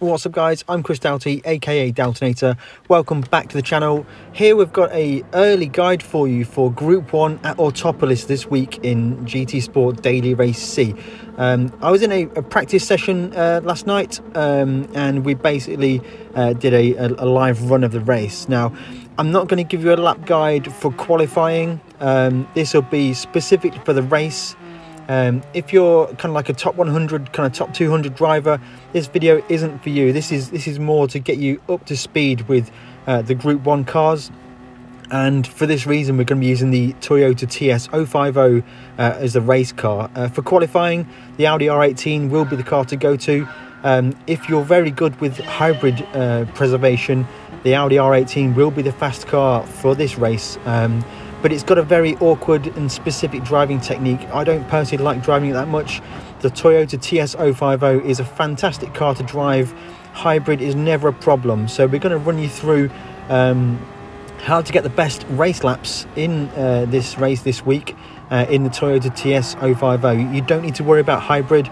What's up guys, I'm Chris Doughty, aka Doughtinator. Welcome back to the channel. Here we've got a early guide for you for Group 1 at Autopolis this week in GT Sport Daily Race C. Um, I was in a, a practice session uh, last night um, and we basically uh, did a, a, live run of the race. Now, I'm not going to give you a lap guide for qualifying. Um, this will be specific for the race um, if you're kind of like a top 100, kind of top 200 driver, this video isn't for you. This is this is more to get you up to speed with uh, the Group 1 cars. And for this reason, we're going to be using the Toyota TS050 uh, as the race car. Uh, for qualifying, the Audi R18 will be the car to go to. Um, if you're very good with hybrid uh, preservation, the Audi R18 will be the fast car for this race. Um, but it's got a very awkward and specific driving technique. I don't personally like driving it that much. The Toyota TS050 is a fantastic car to drive. Hybrid is never a problem. So we're going to run you through um, how to get the best race laps in uh, this race this week uh, in the Toyota TS050. You don't need to worry about hybrid.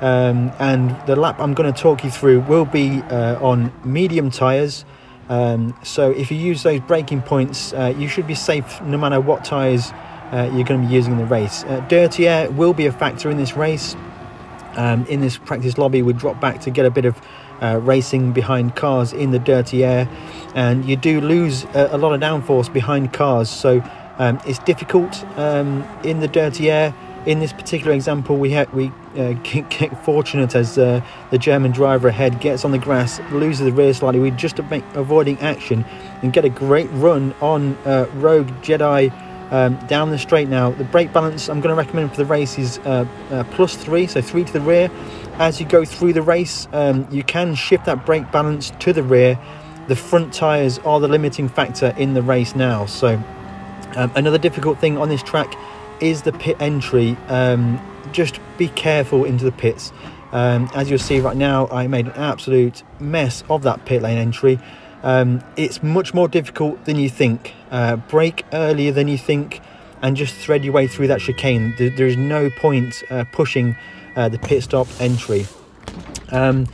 Um, and the lap I'm going to talk you through will be uh, on medium tyres. Um, so if you use those braking points, uh, you should be safe no matter what tyres uh, you're going to be using in the race. Uh, dirty air will be a factor in this race. Um, in this practice lobby, we drop back to get a bit of uh, racing behind cars in the dirty air, and you do lose a, a lot of downforce behind cars. So um, it's difficult um, in the dirty air in this particular example, we had we uh, get, get, fortunate as uh, the German driver ahead gets on the grass, loses the rear slightly. We just avoiding action and get a great run on uh, Rogue Jedi um, down the straight. Now the brake balance I'm going to recommend for the race is uh, uh, plus three, so three to the rear. As you go through the race, um, you can shift that brake balance to the rear. The front tyres are the limiting factor in the race now. So um, another difficult thing on this track is the pit entry. Um, just be careful into the pits. Um, as you'll see right now, I made an absolute mess of that pit lane entry. Um, it's much more difficult than you think. Uh, brake earlier than you think and just thread your way through that chicane. There, there is no point uh, pushing uh, the pit stop entry. Um,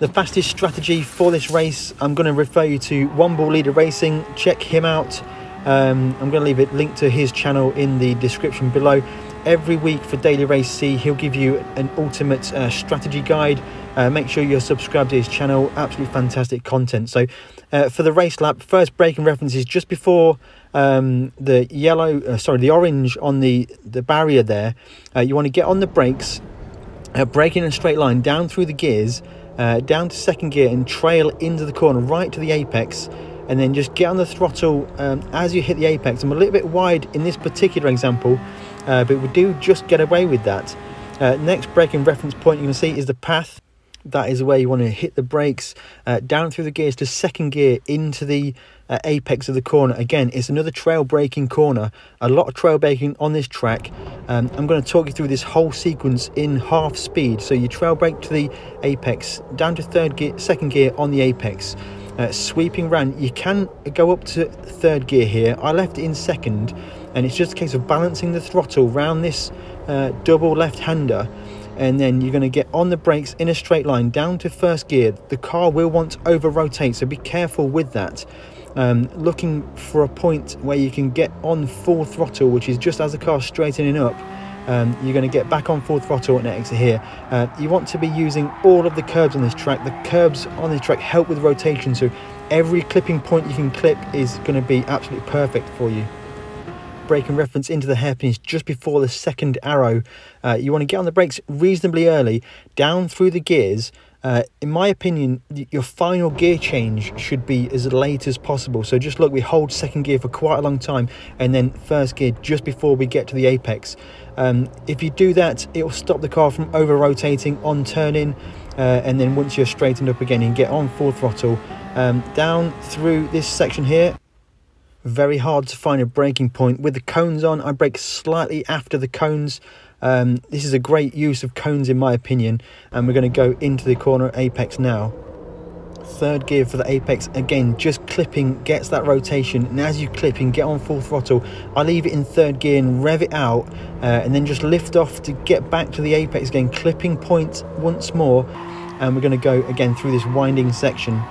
the fastest strategy for this race, I'm going to refer you to Wombleleader Racing. Check him out. Um, I'm going to leave it linked to his channel in the description below. Every week for Daily Race C, he'll give you an ultimate uh, strategy guide. Uh, make sure you're subscribed to his channel. Absolutely fantastic content. So, uh, for the race lap, first braking references just before um, the yellow, uh, sorry, the orange on the the barrier there. Uh, you want to get on the brakes, uh, brake in a straight line down through the gears, down to second gear, and trail into the corner right to the apex and then just get on the throttle um, as you hit the apex. I'm a little bit wide in this particular example, uh, but we do just get away with that. Uh, next braking reference point you can see is the path. That is where you want to hit the brakes uh, down through the gears to second gear into the uh, apex of the corner. Again, it's another trail braking corner. A lot of trail braking on this track. Um, I'm going to talk you through this whole sequence in half speed. So you trail brake to the apex, down to third gear, second gear on the apex uh, sweeping round. You can go up to third gear here. I left it in second, and it's just a case of balancing the throttle round this uh, double left-hander, and then you're going to get on the brakes in a straight line down to first gear. The car will want to over-rotate, so be careful with that. Um, looking for a point where you can get on full throttle, which is just as the car's straightening up um, you're going to get back on full throttle and exit here. Uh, you want to be using all of the curbs on this track. The curbs on this track help with rotation, so every clipping point you can clip is going to be absolutely perfect for you. Braking reference into the hairpin is just before the second arrow. Uh, you want to get on the brakes reasonably early, down through the gears, uh, in my opinion, your final gear change should be as late as possible. So just look, we hold second gear for quite a long time and then first gear just before we get to the apex. Um, if you do that, it will stop the car from over rotating on turning. Uh, and then once you're straightened up again, you can get on full throttle. Um, down through this section here, very hard to find a braking point. With the cones on, I brake slightly after the cones. Um, this is a great use of cones in my opinion and we're going to go into the corner apex now. Third gear for the apex again just clipping gets that rotation. And as you clip clipping get on full throttle I leave it in third gear and rev it out uh, and then just lift off to get back to the apex again. Clipping point once more and we're going to go again through this winding section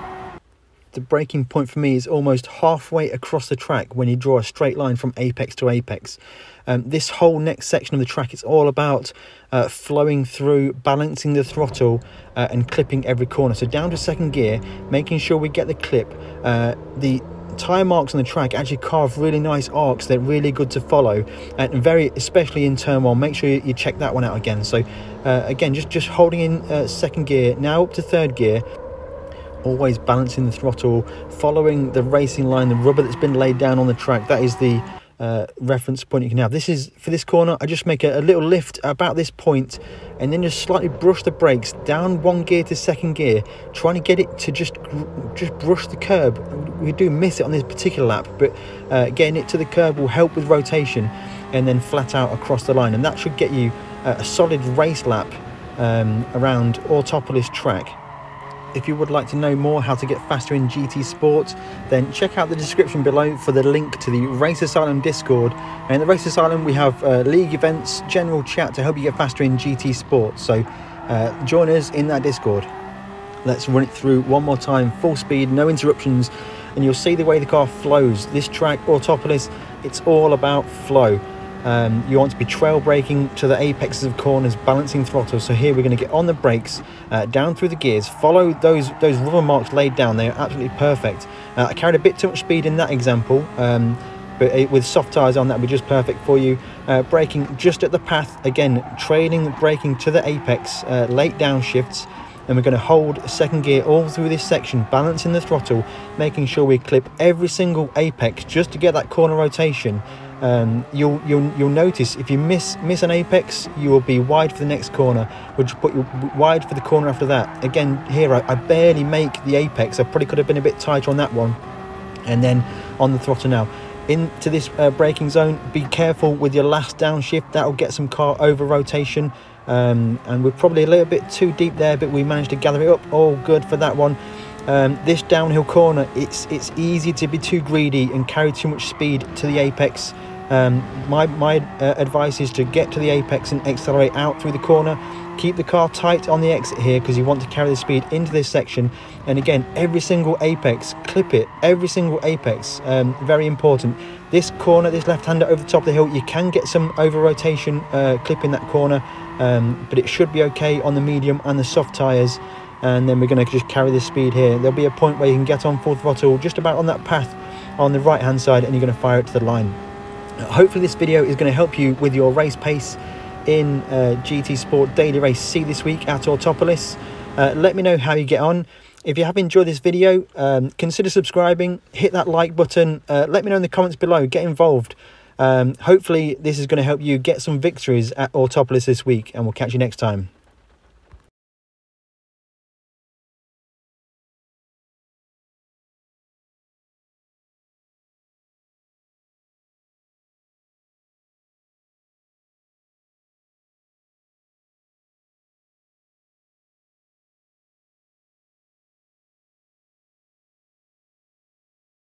the braking point for me is almost halfway across the track when you draw a straight line from apex to apex. Um, this whole next section of the track is all about uh, flowing through, balancing the throttle, uh, and clipping every corner. So down to second gear, making sure we get the clip. Uh, the tire marks on the track actually carve really nice arcs they're really good to follow and very especially in turn one make sure you check that one out again so uh, again just just holding in uh, second gear now up to third gear always balancing the throttle, following the racing line, the rubber that's been laid down on the track. That is the uh, reference point you can have. This is for this corner. I just make a, a, little lift about this point, and then just slightly brush the brakes down one gear to second gear, trying to get it to just just brush the curb. We do miss it on this particular lap, but uh, getting it to the curb will help with rotation, and then flat out across the line, and that should get you a solid race lap um, around Autopolis track. If you would like to know more how to get faster in GT Sport, then check out the description below for the link to the Race Asylum Discord. And in the Race Asylum, we have uh, league events, general chat to help you get faster in GT Sport. So uh, join us in that Discord. Let's run it through one more time, full speed, no interruptions, and you'll see the way the car flows. This track, Autopolis, it's all about flow. Um, you want to be trail braking to the apexes of corners, balancing throttle. So here we're going to get on the brakes, uh, down through the gears, follow those those rubber marks laid down. They are absolutely perfect. Uh, I carried a bit too much speed in that example, um, but it, with soft tyres on, that would be just perfect for you. Uh, braking just at the path, again, trailing braking to the apex, uh, late downshifts. And we're going to hold second gear all through this section, balancing the throttle, making sure we clip every single apex just to get that corner rotation um, you'll you'll you'll notice if you miss miss an apex you will be wide for the next corner which put you wide for the corner after that. Again here I, I, barely make the apex. I probably could have been a bit tighter on that one. And then on the throttle now. Into this uh, braking zone be careful with your last downshift. That'll get some car over rotation. Um, and we're probably a little bit too deep there but we managed to gather it up. All good for that one um, this downhill corner, it's it's easy to be too greedy and carry too much speed to the apex. Um, my my uh, advice is to get to the apex and accelerate out through the corner. Keep the car tight on the exit here because you want to carry the speed into this section. And again, every single apex, clip it. Every single apex, um, very important. This corner, this left-hander over the top of the hill, you can get some over rotation uh, clipping that corner, um, but it should be okay on the medium and the soft tyres. And then we're going to just carry this speed here. There'll be a point where you can get on full throttle just about on that path on the right hand side and you're going to fire it to the line. Hopefully this video is going to help you with your race pace in uh, GT Sport Daily Race C this week at Autopolis. Uh, let me know how you get on. If you have enjoyed this video, um, consider subscribing, hit that like button, uh, let me know in the comments below, get involved. Um, hopefully this is going to help you get some victories at Autopolis this week and we'll catch you next time.